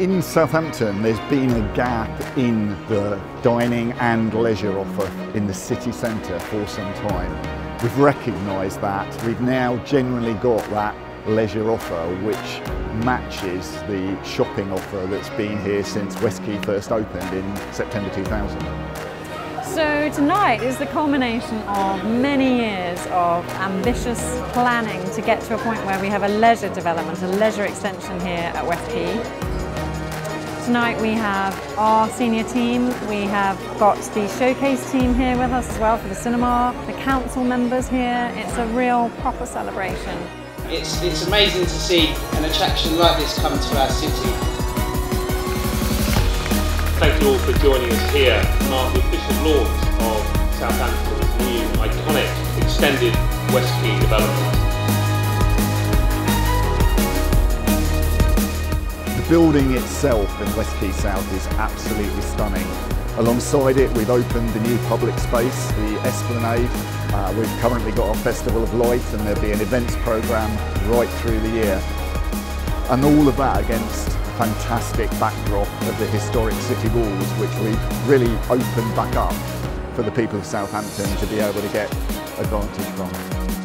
In Southampton, there's been a gap in the dining and leisure offer in the city centre for some time. We've recognised that. We've now generally got that leisure offer which matches the shopping offer that's been here since West Quay first opened in September 2000. So tonight is the culmination of many years of ambitious planning to get to a point where we have a leisure development, a leisure extension here at West Quay. Tonight we have our senior team, we have got the showcase team here with us as well for the cinema, the council members here. It's a real proper celebration. It's, it's amazing to see an attraction like this come to our city. Thank you all for joining us here to mark the official launch of Southampton's new iconic extended West Quay development. Building itself in West Quay South is absolutely stunning. Alongside it, we've opened the new public space, the Esplanade. Uh, we've currently got our Festival of Light and there'll be an events programme right through the year. And all of that against a fantastic backdrop of the historic city walls, which we've really opened back up for the people of Southampton to be able to get advantage from.